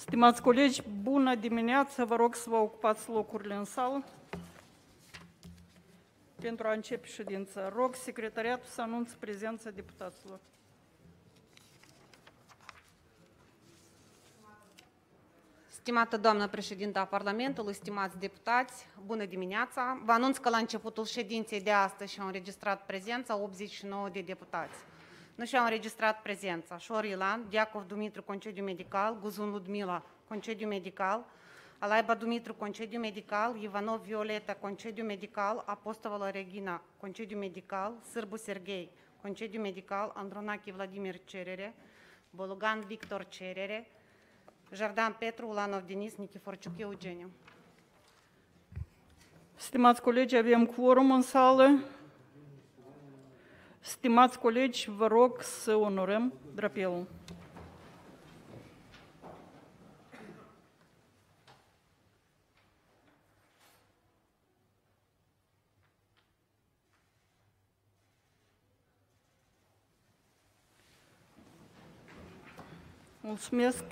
Stimați colegi, bună dimineața! Vă rog să vă ocupați locurile în sală pentru a începe ședința. Rog secretariatul să anunțe prezența deputaților. Stimată doamnă președintă a Parlamentului, stimați deputați, bună dimineața! Vă anunț că la începutul ședinței de astăzi și-au înregistrat prezența 89 de deputați. Nu și-au înregistrat prezența Șor Ilan, Diacov Dumitru, concediu medical, Guzun Ludmila, concediu medical, Alaiba Dumitru, concediu medical, Ivanov Violeta, concediu medical, Apostolă Regina, concediu medical, Sârbu Serghei, concediu medical, Andronache Vladimir Cerere, Bolugan Victor Cerere, Jardan Petru, Ulanov Denis, Nichiforciuc Eugeniu. Stimați colegi, avem quorum în sală. Stimați colegi, vă rog să onorăm drapelul. Mulțumesc.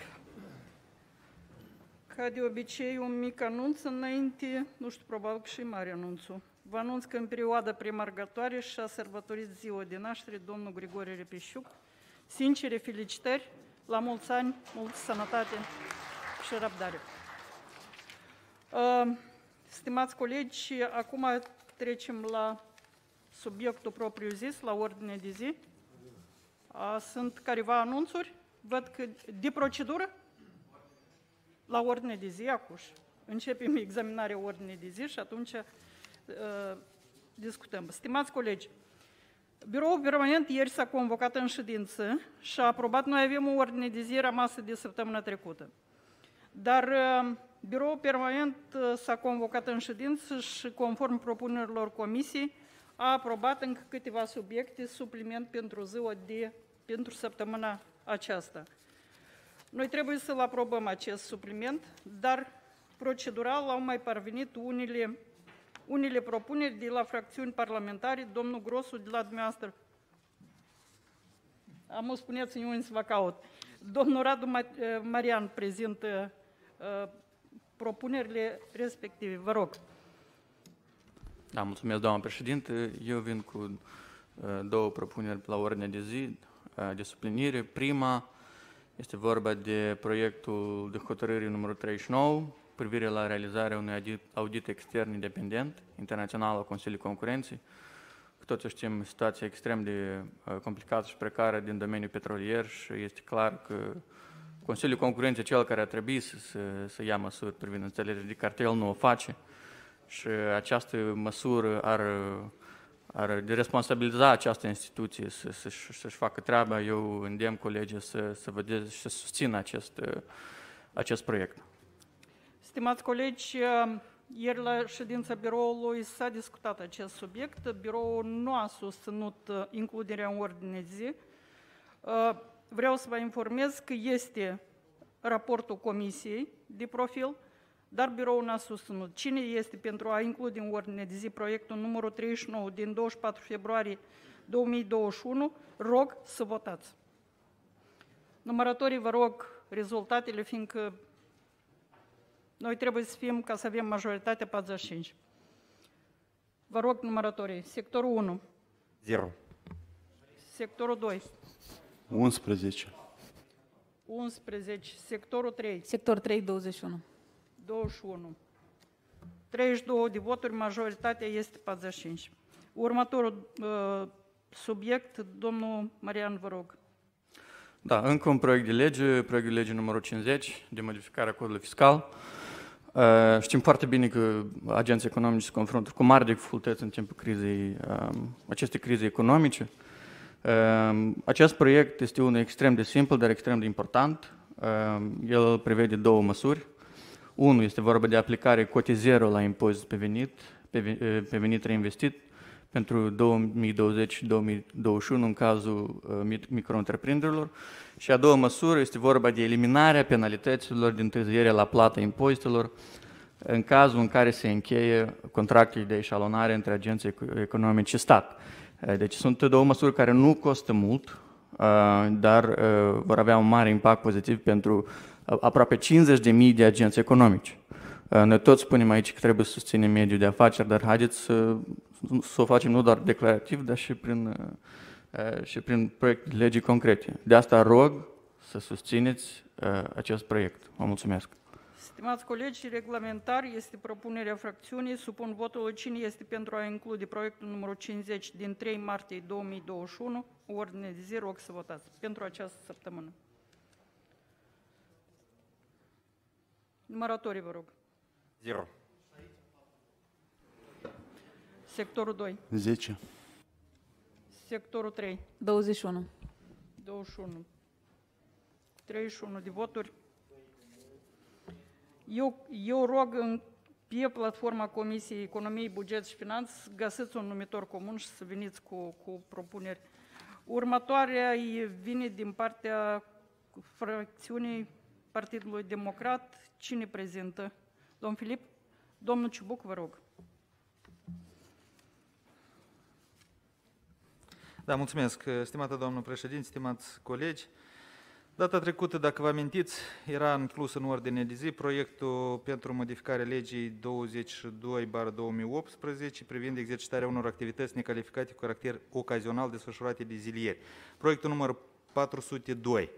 Ca de obicei, un mic anunț înainte, nu știu, probabil că și mare anunțul. Vă anunț că în perioada premargătoare și-a sărbătorit ziua de naștere domnul Grigore Repeșuc. Sincere felicitări, la mulți ani, multă sănătate și răbdare. Uh, Stimați colegi, acum trecem la subiectul propriu zis, la ordine de zi. Uh, Sunt careva anunțuri. Văd că de procedură? La ordine de zi, acuș. Începem examinarea ordinei de zi și atunci uh, discutăm. Stimați colegi, Biroul Permanent ieri s-a convocat în ședință și a aprobat, noi avem o ordine de zi rămasă de săptămâna trecută. Dar uh, Biroul Permanent uh, s-a convocat în ședință și, conform propunerilor comisiei, a aprobat încă câteva subiecte supliment pentru ziua de, pentru săptămâna aceasta. Noi trebuie să-l aprobăm acest supliment, dar procedural au mai parvenit unele, unele propuneri de la fracțiuni parlamentare. Domnul Grosu, de la dumneavoastră, am o spuneți-mi unde să vă caut. Domnul Radu Marian prezintă uh, propunerile respective. Vă rog. Da, mulțumesc, doamnă președinte. Eu vin cu uh, două propuneri la ordine de zi uh, de suplinire. Prima este vorba de proiectul de hotărâre numărul 39 privire la realizarea unui audit, audit extern independent, internațional al Consiliului Concurenței. Cu toții știm situația extrem de uh, complicată și precară din domeniul petrolier și este clar că Consiliul Concurenței, cel care a trebuit să, să, să ia măsuri privind înțelegerea de cartel, nu o face și această măsură ar ar de responsabiliza această instituție să, să, să-și facă treaba, eu îndemn colegii să, să vedeți și să susțină acest, acest proiect. Stimați colegi, ieri la ședința biroului s-a discutat acest subiect. Biroul nu a susținut includerea în ordine zi. Vreau să vă informez că este raportul comisiei de profil, dar biroul n-a susținut. Cine este pentru a include în ordine de zi proiectul numărul 39 din 24 februarie 2021, rog să votați. Numărătorii, vă rog rezultatele, fiindcă noi trebuie să fim ca să avem majoritatea 45. Vă rog numărătorii. Sectorul 1. 0. Sectorul 2. 11. 11. Sectorul 3. Sector 3, 21. 21. 32 de voturi, majoritatea este 45. Următorul uh, subiect, domnul Marian, vă rog. Da, încă un proiect de lege, proiectul de lege numărul 50, de modificare a codului fiscal. Uh, știm foarte bine că agenții economici se confruntă cu mari dificultăți în timpul crizei, uh, acestei crize economice. Uh, acest proiect este unul extrem de simplu, dar extrem de important. Uh, el prevede două măsuri. Unu este vorba de aplicare cote zero la impozit pe venit, pe, pe venit reinvestit pentru 2020-2021 în cazul uh, micro-întreprinderilor. Și a doua măsură este vorba de eliminarea penalităților din întârzierea la plata impozitelor în cazul în care se încheie contractele de eșalonare între agenții economici și stat. Deci sunt două măsuri care nu costă mult, dar vor avea un mare impact pozitiv pentru aproape 50.000 de agenți economici. Uh, Noi toți spunem aici că trebuie să susținem mediul de afaceri, dar haideți să, să o facem nu doar declarativ, dar și prin, uh, și prin proiecte de legii concrete. De asta rog să susțineți uh, acest proiect. Vă mulțumesc. Stimați colegi, reglementar este propunerea fracțiunii. Supun votul cine este pentru a include proiectul numărul 50 din 3 martie 2021, ordine de zi, rog să votați pentru această săptămână. Număratorii, vă rog. 0. Sectorul 2, 10. sectorul 3, 21. 21, 31 de voturi. Eu, eu rog în, pe platforma Comisiei Economiei, Buget și Finanțe să găsiți un numitor comun și să veniți cu, cu propuneri. Următoarea e- vine din partea fracțiunii Partidului Democrat. Cine prezintă? Domn Filip? Domnul Ciubuc, vă rog. Da, mulțumesc, stimată doamnă președinte, stimați colegi. Data trecută, dacă vă amintiți, era inclus în ordine de zi proiectul pentru modificarea legii 22-2018 privind exercitarea unor activități necalificate cu caracter ocazional desfășurate de zilieri. Proiectul numărul 402.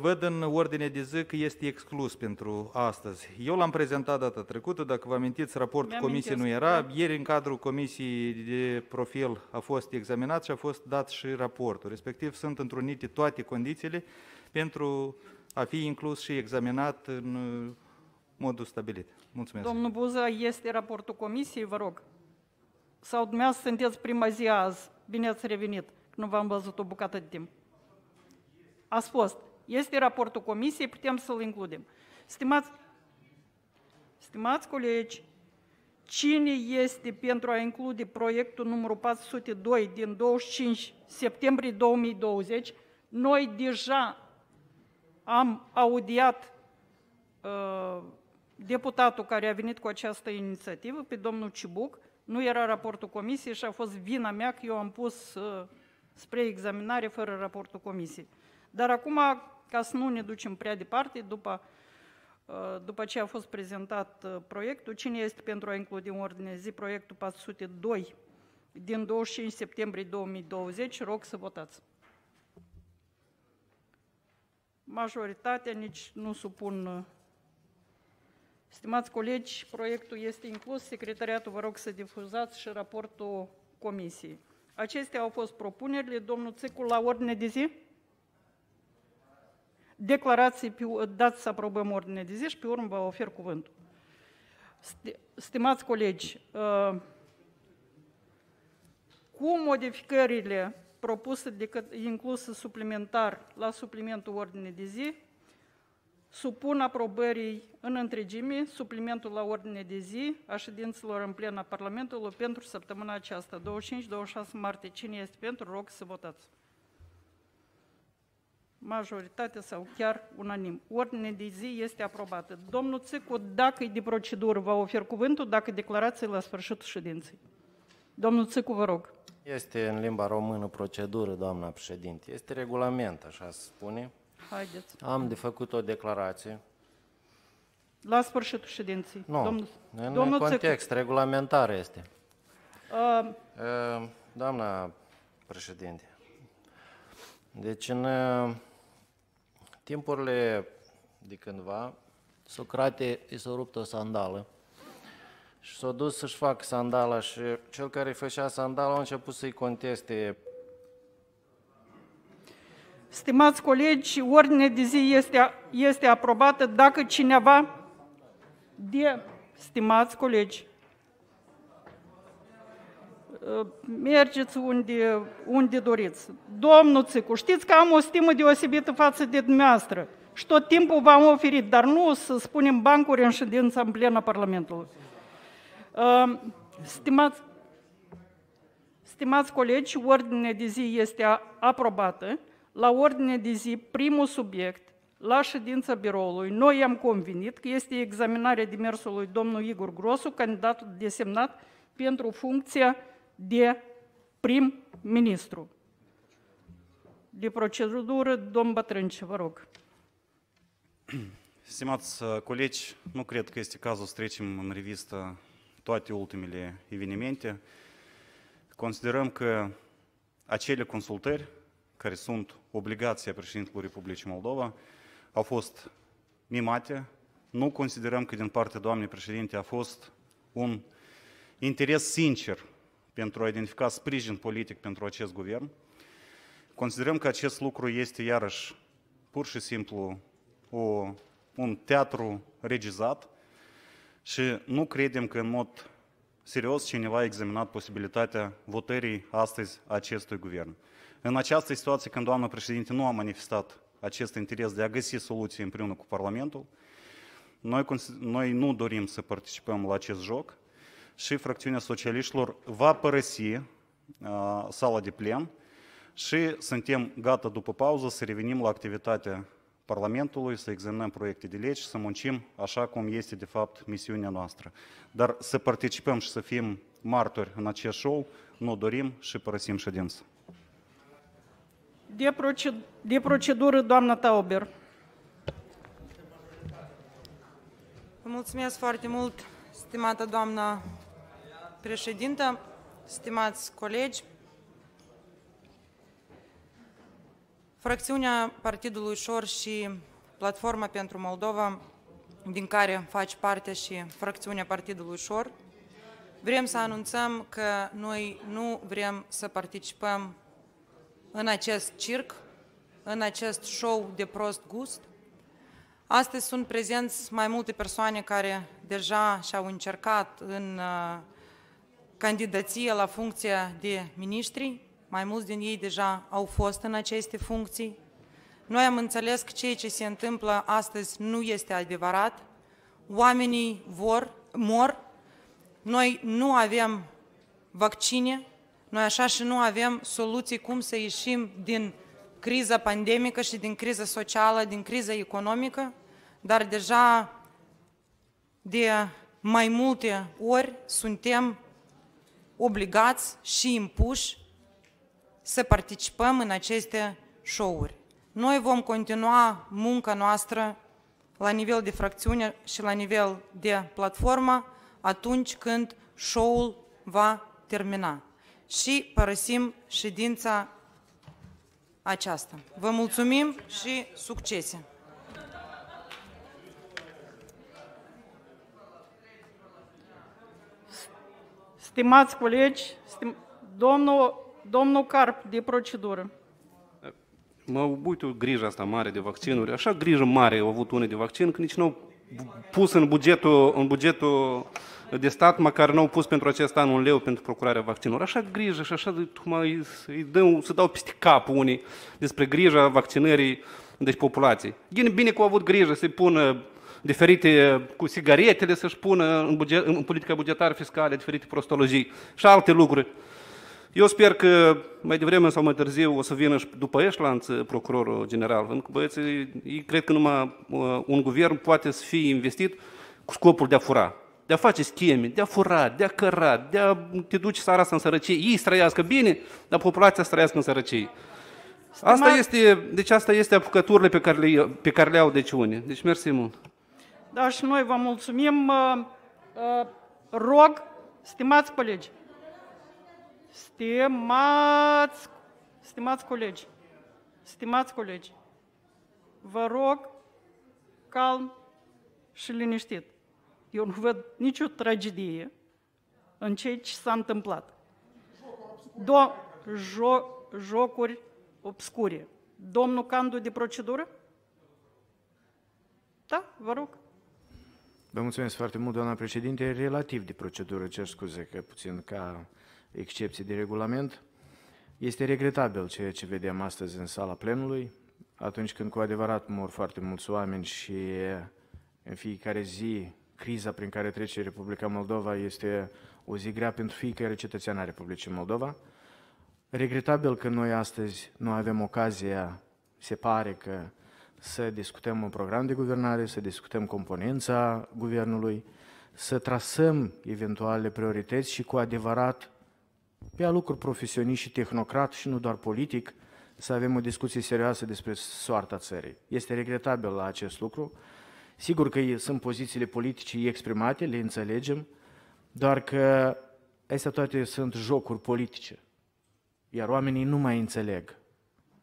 Văd în ordine de zi că este exclus pentru astăzi. Eu l-am prezentat data trecută, dacă vă amintiți, raportul Mi-amintesc, comisiei nu era. da. Ieri, în cadrul comisiei de profil, a fost examinat și a fost dat și raportul. Respectiv, sunt întrunite toate condițiile pentru a fi inclus și examinat în uh, modul stabilit. Mulțumesc. Domnul Buza, este raportul comisiei, vă rog? Sau dumneavoastră sunteți prima zi azi, bine ați revenit, că nu v-am văzut o bucată de timp. Ați fost. Este raportul comisiei, putem să-l includem. Stimați, stimați colegi, cine este pentru a include proiectul numărul 402 din 25 septembrie 2020? Noi deja am audiat uh, deputatul care a venit cu această inițiativă, pe domnul Cibuc, nu era raportul comisiei și a fost vina mea că eu am pus uh, spre examinare fără raportul comisiei. Dar acum, ca să nu ne ducem prea departe, după, uh, după ce a fost prezentat uh, proiectul, cine este pentru a include în ordine de zi proiectul 402 din 25 septembrie 2020, rog să votați. Majoritatea nici nu supun uh, Stimați colegi, proiectul este inclus. Secretariatul vă rog să difuzați și raportul comisiei. Acestea au fost propunerile. Domnul Țicul, la ordine de zi? Declarații, pe- dați să aprobăm ordine de zi și pe urmă vă ofer cuvântul. Sti- Stimați colegi, uh, cu modificările propuse de căt- incluse suplimentar la suplimentul ordine de zi, supun aprobării în întregime suplimentul la ordine de zi a ședințelor în plen a Parlamentului pentru săptămâna aceasta, 25-26 martie. Cine este pentru, rog să votați. Majoritatea sau chiar unanim. Ordine de zi este aprobată. Domnul Țicu, dacă e de procedură, vă ofer cuvântul, dacă declarații la sfârșitul ședinței. Domnul Țicu, vă rog. Este în limba română procedură, doamna președinte. Este regulament, așa se spune. Haideți. Am de făcut o declarație. La sfârșitul ședinței. Nu, Domnul, în domnul Țicu, context regulamentar este. uh, Uh, Doamna președinte, deci în uh, timpurile de cândva, Socrate i s-a rupt o sandală. și s-a dus să-și facă sandala și cel care îi făcea sandala a început să-i conteste. Stimați colegi, ordine de zi este, este aprobată. Dacă cineva de... Stimați colegi, uh, mergeți unde, unde doriți. Domnul Țicu, știți că am o stimă deosebită față de dumneavoastră și tot timpul v-am oferit, dar nu să spunem bancuri în ședința în plenă Parlamentului. Uh, Stimați, Stimați colegi, ordinea de zi este a- aprobată. La ordine de zi, primul subiect, la ședința biroului, noi am convenit că este examinarea demersului domnului Igor Grosu, candidatul desemnat pentru funcția de prim-ministru. De procedură, domn Bătrânce, vă rog. Stimați uh, colegi, nu cred că este cazul să trecem în revistă toate ultimele evenimente. Considerăm că acele consultări care sunt obligația președintelui Republicii Moldova au fost mimate. Nu considerăm că din partea doamnei președinte a fost un interes sincer pentru a identifica sprijin politic pentru acest guvern. Considerăm că acest lucru este iarăși pur și simplu o, un teatru regizat și nu credem că în mod serios cineva a examinat posibilitatea votării astăzi a acestui guvern. În această situație, când doamna președinte nu a manifestat acest interes de a găsi soluții împreună cu Parlamentul, noi, noi nu dorim să participăm la acest joc și fracțiunea socialiștilor va părăsi uh, sala de plen și suntem gata după pauză să revenim la activitatea Parlamentului, să examinăm proiecte de legi, să muncim așa cum este de fapt misiunea noastră. Dar să participăm și să fim martori în acest show, nu dorim și părăsim ședința. De, proced de procedură, doamna Tauber. Vă mulțumesc foarte mult, stimată doamnă președintă, stimați colegi. Fracțiunea Partidului Șor și Platforma pentru Moldova, din care faci parte și fracțiunea Partidului Șor, vrem să anunțăm că noi nu vrem să participăm în acest circ, în acest show de prost gust. Astăzi sunt prezenți mai multe persoane care deja și-au încercat în uh, candidație la funcția de ministri, mai mulți din ei deja au fost în aceste funcții. Noi am înțeles că ceea ce se întâmplă astăzi nu este adevărat. Oamenii vor, mor, noi nu avem vaccine, noi așa și nu avem soluții cum să ieșim din criza pandemică și din criza socială, din criza economică, dar deja de mai multe ori suntem obligați și impuși să participăm în aceste show-uri. Noi vom continua munca noastră la nivel de fracțiune și la nivel de platformă atunci când show-ul va termina și părăsim ședința aceasta. Vă mulțumim și succese! Stimați colegi, stim... domnul, domnul Carp, de procedură. Mă uit o grijă asta mare de vaccinuri, așa grijă mare au avut unii de vaccin, că nici nu au pus în bugetul, în bugetul de stat, măcar nu au pus pentru acest an un leu pentru procurarea vaccinurilor. Așa grijă și așa îi, îi dă, să dau peste cap unii despre grija vaccinării deci populației. Bine, bine că au avut grijă să-i pună diferite cu sigaretele, să-și pună în, buget, în politica bugetară fiscală diferite prostologii și alte lucruri. Eu sper că mai devreme sau mai târziu o să vină și după Eșlanț procurorul general, pentru că băieții, ei cred că numai uh, un guvern poate să fie investit cu scopul de a fura de a face scheme, de a fura, de a căra, de a te duce țara asta în sărăcie. Ei să trăiască bine, dar populația să trăiască în sărăcie. Asta este, deci asta este apucăturile pe care le, pe care le au deci unii. Deci mersi mult. Da, și noi vă mulțumim. Uh, uh, rog, stimați colegi, stimați, stimați colegi, stimați colegi, vă rog calm și liniștit. Eu nu văd nicio tragedie în ceea ce s-a întâmplat. Do- jo- jocuri obscure. Domnul Candu de procedură? Da, vă rog. Vă mulțumesc foarte mult, doamna președinte. Relativ de procedură, cer scuze că puțin ca excepție de regulament. Este regretabil ceea ce vedem astăzi în sala plenului, atunci când cu adevărat mor foarte mulți oameni și în fiecare zi criza prin care trece Republica Moldova este o zi grea pentru fiecare cetățean a Republicii Moldova. Regretabil că noi astăzi nu avem ocazia, se pare că să discutăm un program de guvernare, să discutăm componența guvernului, să trasăm eventuale priorități și cu adevărat pe lucruri profesioniști și tehnocrat și nu doar politic, să avem o discuție serioasă despre soarta țării. Este regretabil la acest lucru. Sigur că sunt pozițiile politice exprimate, le înțelegem, doar că astea toate sunt jocuri politice. Iar oamenii nu mai înțeleg.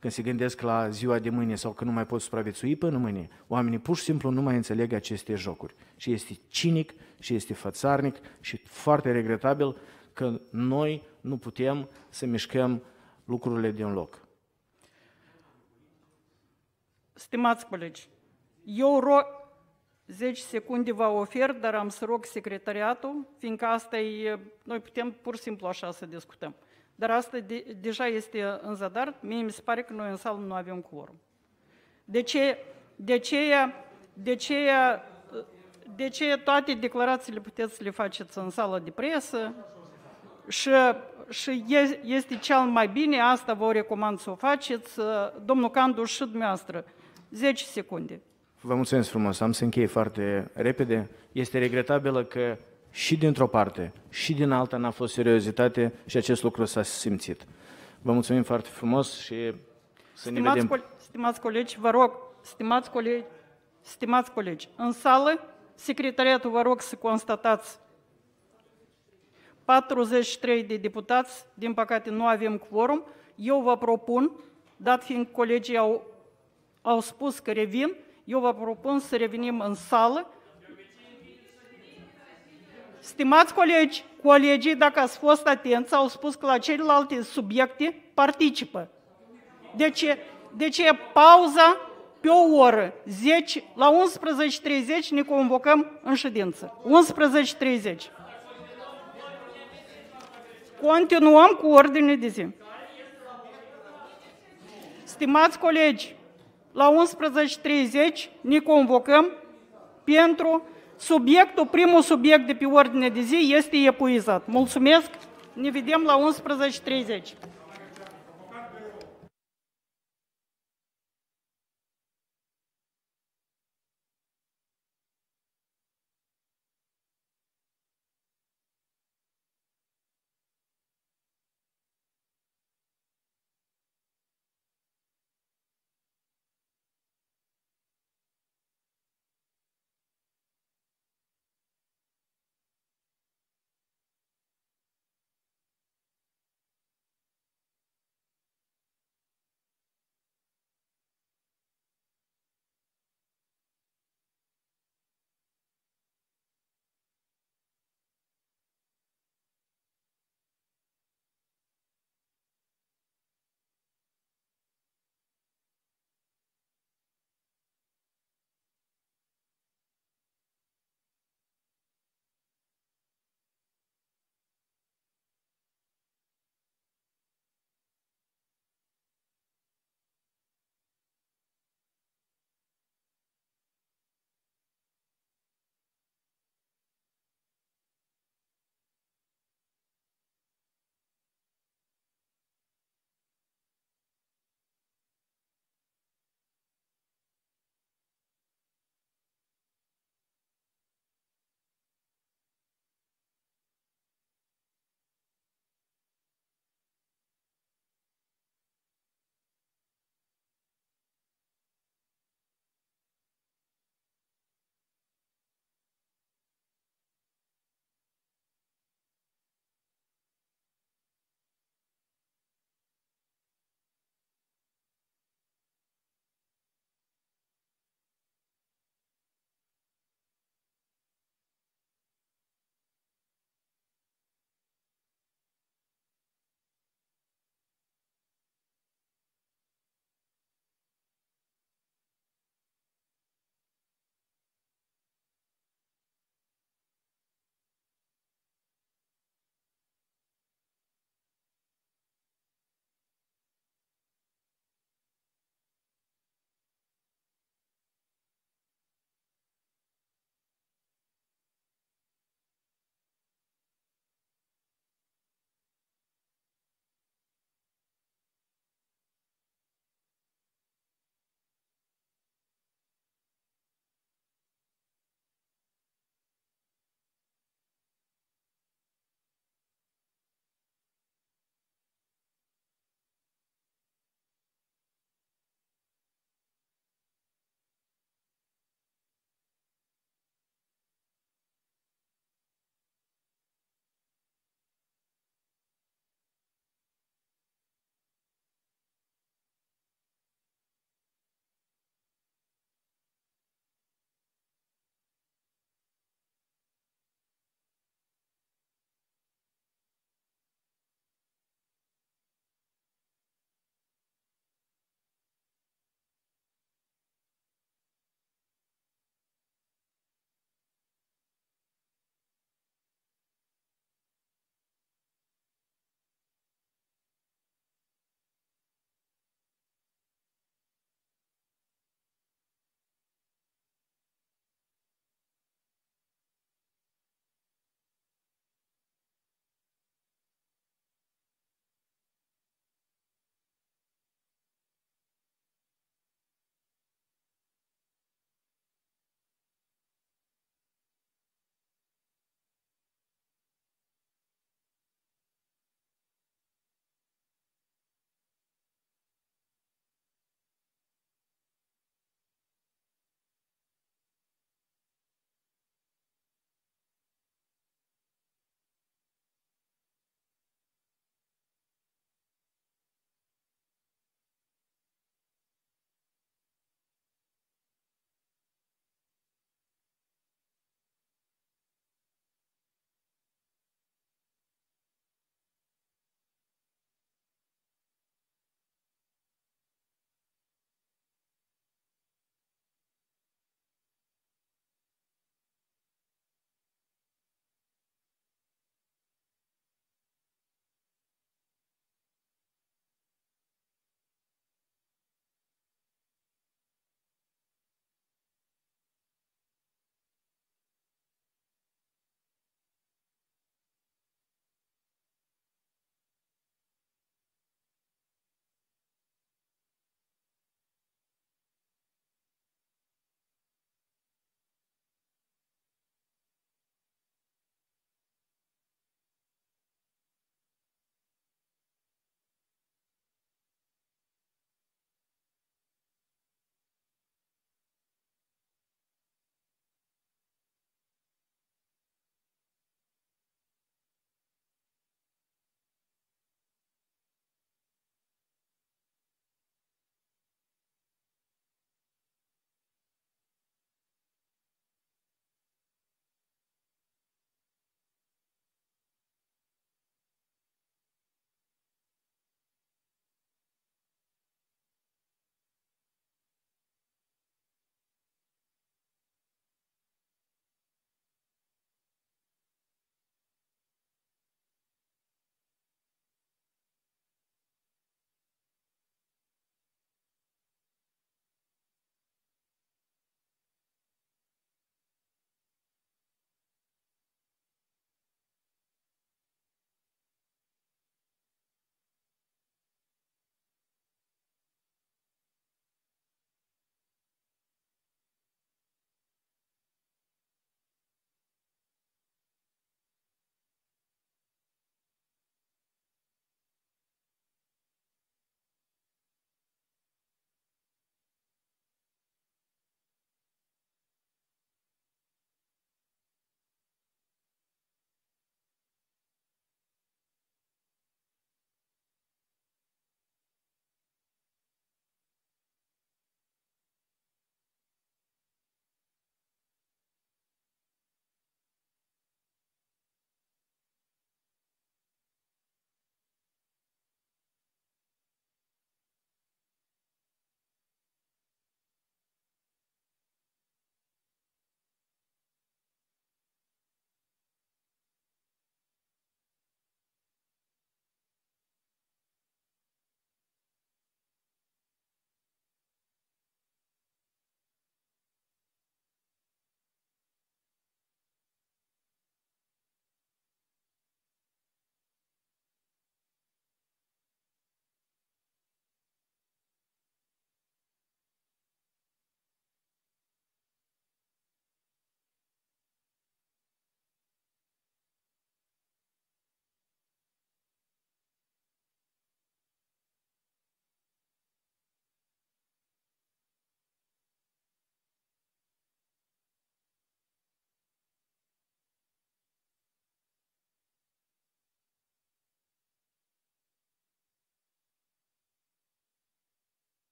Când se gândesc la ziua de mâine sau că nu mai pot supraviețui până mâine, oamenii pur și simplu nu mai înțeleg aceste jocuri. Și este cinic și este fățarnic și foarte regretabil că noi nu putem să mișcăm lucrurile din loc. Stimați colegi, eu rog 10 secunde vă ofer, dar am să rog secretariatul, fiindcă asta e, noi putem pur și simplu așa să discutăm. Dar asta de, deja este în zadar, mie mi se pare că noi în sală nu avem quorum. De ce, de ce, de ce, de ce toate declarațiile puteți să le faceți în sală de presă și, și este cel mai bine, asta vă recomand să o faceți, domnul Candu și dumneavoastră. 10 secunde. Vă mulțumesc frumos, am să închei foarte repede. Este regretabilă că și dintr-o parte și din alta n-a fost seriozitate și acest lucru s-a simțit. Vă mulțumim foarte frumos și să stimați ne vedem. Co- stimați colegi, vă rog, stimați colegi, stimați colegi, în sală, secretariatul vă rog să constatați 43 de deputați, din păcate nu avem quorum. Eu vă propun, dat fiind colegii au, au spus că revin, eu vă propun să revenim în sală. Stimați colegi, colegii, dacă ați fost atenți, au spus că la celelalte subiecte participă. Deci, deci e pauza pe o oră, 10, la 11.30 ne convocăm în ședință. 11.30. Continuăm cu ordine de zi. Stimați colegi, la 11.30 ne convocăm pentru subiectul, primul subiect de pe ordine de zi este epuizat. Mulțumesc, ne vedem la 11.30.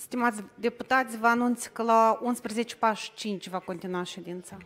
Stimați deputați, vă anunț că la 11.45 va continua ședința.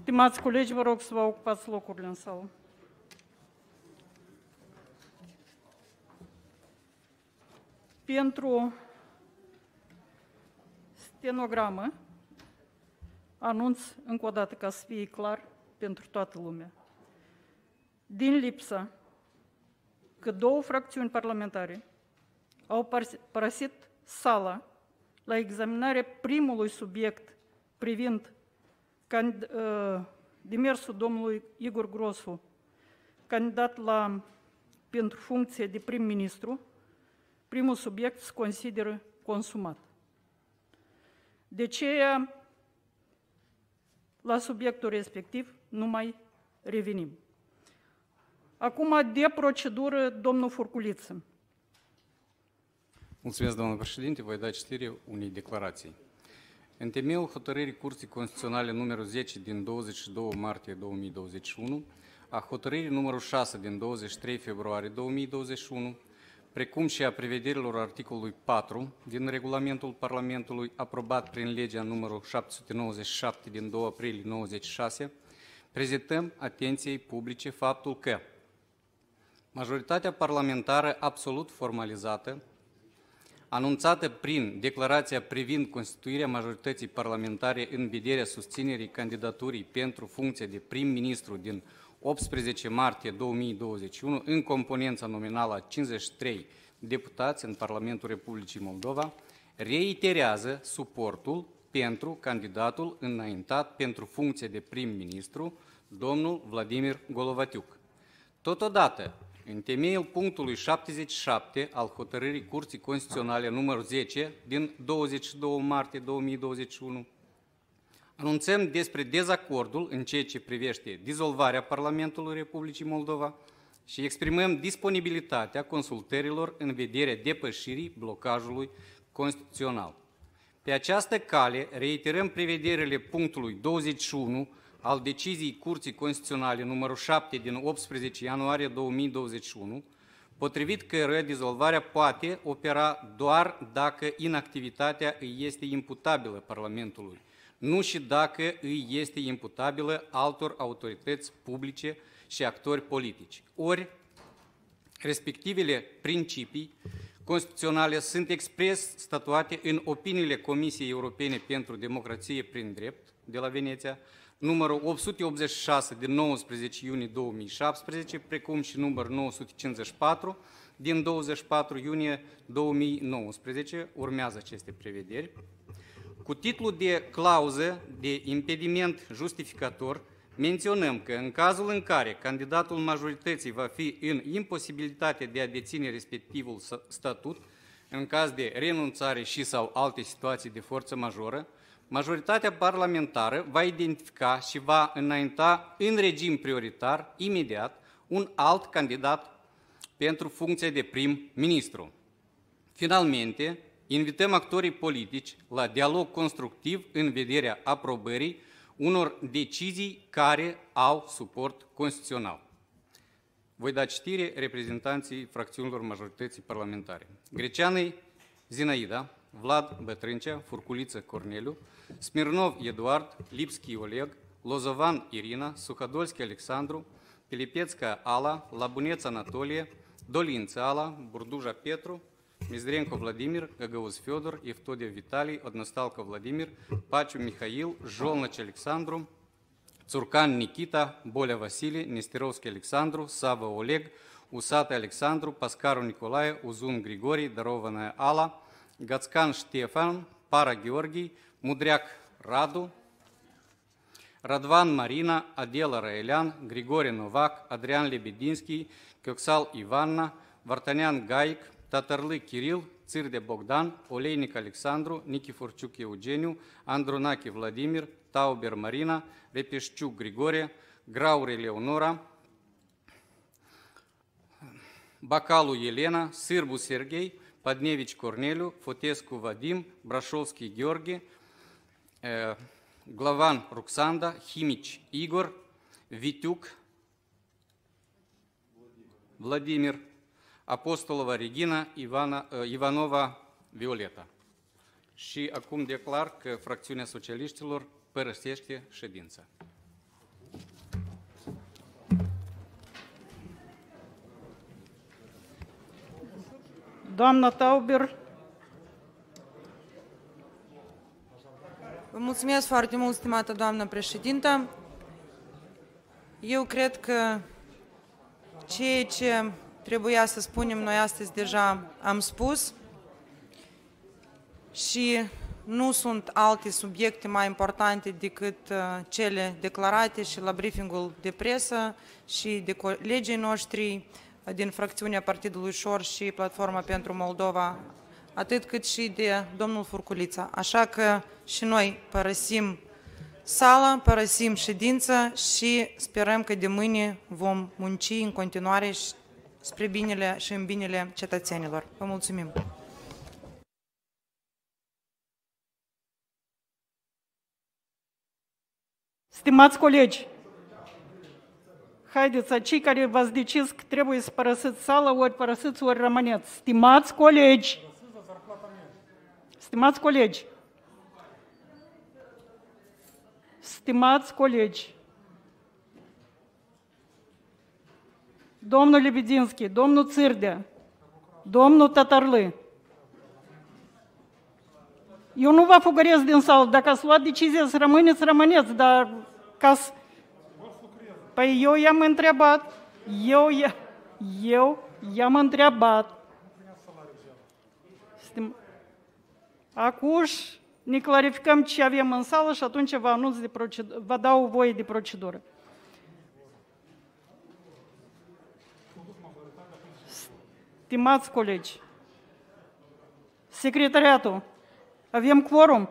Stimați colegi, vă rog să vă ocupați locurile în sală. Pentru stenogramă, anunț încă o dată ca să fie clar pentru toată lumea. Din lipsa că două fracțiuni parlamentare au părăsit sala la examinarea primului subiect privind demersul domnului Igor Grosu, candidat la, pentru funcție de prim-ministru, primul subiect se consideră consumat. De ce la subiectul respectiv nu mai revenim. Acum, de procedură, domnul Furculiță. Mulțumesc, domnul președinte. Voi da citire unei declarații. În temeiul hotărârii Curții Constituționale numărul 10 din 22 martie 2021, a hotărârii numărul 6 din 23 februarie 2021, precum și a prevederilor articolului 4 din regulamentul Parlamentului aprobat prin legea numărul 797 din 2 aprilie 96, prezentăm atenției publice faptul că majoritatea parlamentară absolut formalizată anunțată prin declarația privind constituirea majorității parlamentare în vederea susținerii candidaturii pentru funcția de prim-ministru din 18 martie 2021, în componența nominală a 53 deputați în Parlamentul Republicii Moldova, reiterează suportul pentru candidatul înaintat pentru funcția de prim-ministru, domnul Vladimir Golovatiuc. Totodată, în temeiul punctului 77 al hotărârii Curții Constituționale numărul 10 din 22 martie 2021, anunțăm despre dezacordul în ceea ce privește dizolvarea Parlamentului Republicii Moldova și exprimăm disponibilitatea consultărilor în vederea depășirii blocajului constituțional. Pe această cale reiterăm prevederile punctului 21 al deciziei Curții Constituționale numărul 7 din 18 ianuarie 2021, potrivit căruia dizolvarea poate opera doar dacă inactivitatea îi este imputabilă Parlamentului, nu și dacă îi este imputabilă altor autorități publice și actori politici. Ori, respectivele principii constituționale sunt expres statuate în opiniile Comisiei Europene pentru Democrație prin Drept de la Veneția, numărul 886 din 19 iunie 2017, precum și numărul 954 din 24 iunie 2019, urmează aceste prevederi, cu titlul de clauză de impediment justificator, menționăm că în cazul în care candidatul majorității va fi în imposibilitate de a deține respectivul statut, în caz de renunțare și sau alte situații de forță majoră, majoritatea parlamentară va identifica și va înainta în regim prioritar, imediat, un alt candidat pentru funcția de prim-ministru. Finalmente, invităm actorii politici la dialog constructiv în vederea aprobării unor decizii care au suport constituțional. Voi da citire reprezentanții fracțiunilor majorității parlamentare. Greceanei Zinaida, Vlad Bătrâncea, Furculiță Corneliu, Smirnov Eduard, Lipski Oleg, Lozovan Irina, Suhadolski Alexandru, Pilipețca Ala, Labuneț Anatolie, Dolință Ala, Burduja Petru, Миздренко Владимир, Гагауз Федор, Евтодия Виталий, Односталко Владимир, Пачу Михаил, Жолнач Александру, Цуркан Никита, Боля Василий, Нестеровский Александру, Сава Олег, Усатый Александру, Паскару Николаю, Узун Григорий, Дарованная Алла, Гацкан Штефан, Пара Георгий, Мудряк Раду, Радван Марина, Адела Раэлян, Григорий Новак, Адриан Лебединский, Кёксал Иванна, Вартанян Гаик, Татарлы Кирилл, Цирде Богдан, Олейник Александру, Никифорчук Евгению, Андронаки Владимир, Таубер Марина, Репешчук Григория, Граури Леонора, Бакалу Елена, Сырбу Сергей, Подневич Корнелю, Фотеску Вадим, Брашовский Георгий, э, Главан Руксанда, Химич Игорь, Витюк Владимир, Apostolova Regina, Ivana, Ivanova Violeta. Și acum declar că fracțiunea socialiștilor părăsește ședința. Doamna Tauber, Vă mulțumesc foarte mult, stimată doamnă președintă. Eu cred că ceea ce trebuia să spunem noi astăzi deja am spus și nu sunt alte subiecte mai importante decât uh, cele declarate și la briefingul de presă și de colegii noștri uh, din fracțiunea Partidului Șor și Platforma pentru Moldova, atât cât și de domnul Furculița. Așa că și noi părăsim sala, părăsim ședința și sperăm că de mâine vom munci în continuare și spre binele și în binele cetățenilor. Vă mulțumim! stimați colegi, haideți, cei care v-ați decis că trebuie să părăsiți sala, ori părăsiți, ori rămâneți. Stimați colegi, stimați colegi, stimați colegi, domnul Lebedinski, domnul Țirdea, domnul Tatarlă, eu nu vă fugăresc din sală. Dacă ați luat decizia să rămâneți, rămâneți, dar ca să... Păi eu i-am întrebat, eu, eu i-am întrebat. Stim... Acuș ne clarificăm ce avem în sală și atunci vă, anunț de procedură, vă dau voie de procedură. Stimați colegi, secretariatul, avem quorum.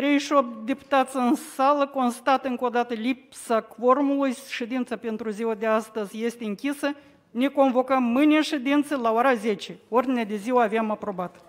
Treizeci și opt deputați în sală, constat încă o dată lipsa quorumului, ședința pentru ziua de astăzi este închisă, ne convocăm mâine în ședință la ora 10. Ordinea de zi o avem aprobată.